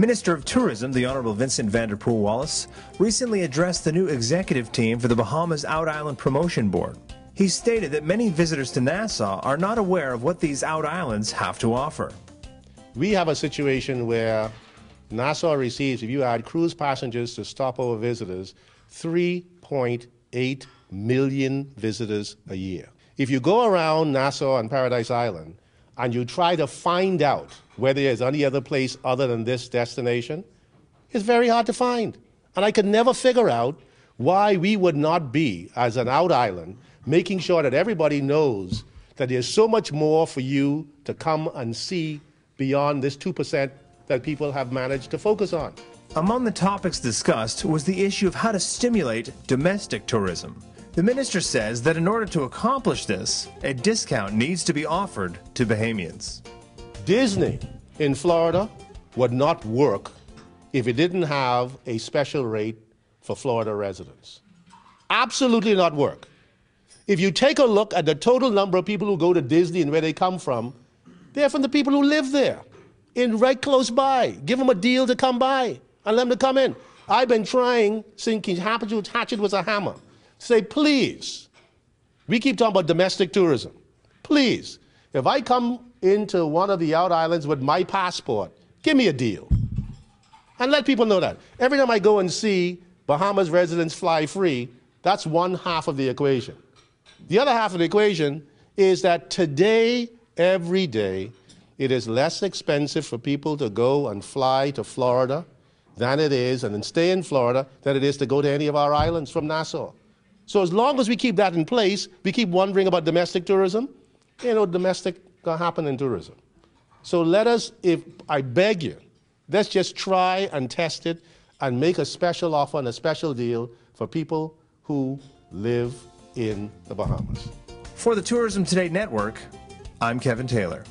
Minister of Tourism, the Honorable Vincent Vanderpool Wallace, recently addressed the new executive team for the Bahamas Out Island Promotion Board. He stated that many visitors to Nassau are not aware of what these out islands have to offer. We have a situation where Nassau receives, if you add cruise passengers to stopover visitors, 3.8 million visitors a year. If you go around Nassau and Paradise Island and you try to find out whether there's any other place other than this destination, it's very hard to find. And I could never figure out why we would not be, as an out island, making sure that everybody knows that there's so much more for you to come and see beyond this 2% that people have managed to focus on. Among the topics discussed was the issue of how to stimulate domestic tourism. The minister says that in order to accomplish this, a discount needs to be offered to Bahamians. Disney in Florida would not work if it didn't have a special rate for Florida residents. Absolutely not work. If you take a look at the total number of people who go to Disney and where they come from, they're from the people who live there, in right close by. Give them a deal to come by and let them to come in. I've been trying since Hatchet was a hammer. Say, please, we keep talking about domestic tourism. Please, if I come into one of the out islands with my passport, give me a deal. And let people know that. Every time I go and see Bahamas residents fly free, that's one half of the equation. The other half of the equation is that today, every day, it is less expensive for people to go and fly to Florida than it is, and then stay in Florida, than it is to go to any of our islands from Nassau. So as long as we keep that in place, we keep wondering about domestic tourism, you know, domestic uh, gonna happen in tourism. So let us, if I beg you, let's just try and test it and make a special offer and a special deal for people who live in the Bahamas. For the Tourism Today Network, I'm Kevin Taylor.